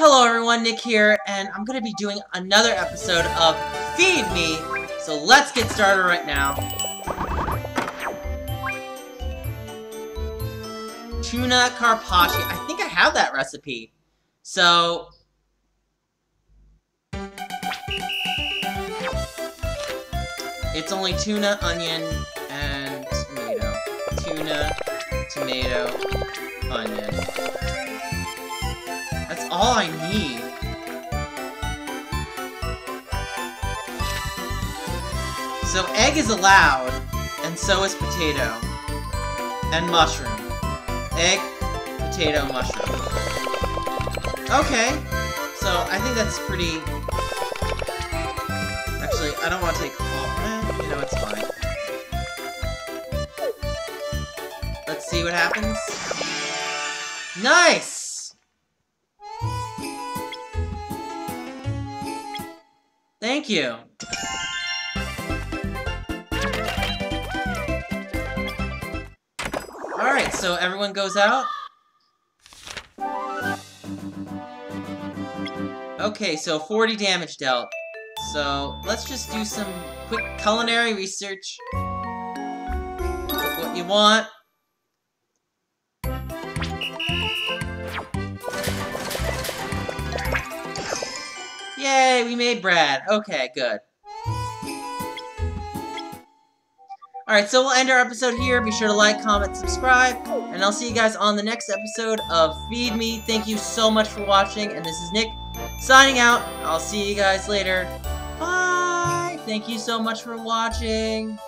Hello everyone, Nick here, and I'm to be doing another episode of Feed Mii, so let's get started right now. Tuna carpaccio. I think I have that recipe. So... It's only tuna, onion, and tomato. Tuna, tomato, onion. That's all I need. So egg is allowed, and so is potato. And mushroom. Egg, potato, mushroom. Okay. So I think that's pretty... Actually, I don't want to take all... Eh, you know, it's fine. Let's see what happens. Nice! Thank you. Alright, so everyone goes out. Okay, so 40 damage dealt. So, let's just do some quick culinary research. What you want. Yay, we made Brad. Okay, good. Alright, so we'll end our episode here. Be sure to like, comment, subscribe, and I'll see you guys on the next episode of Feed Mii. Thank you so much for watching, and this is Nick signing out. I'll see you guys later. Bye! Thank you so much for watching.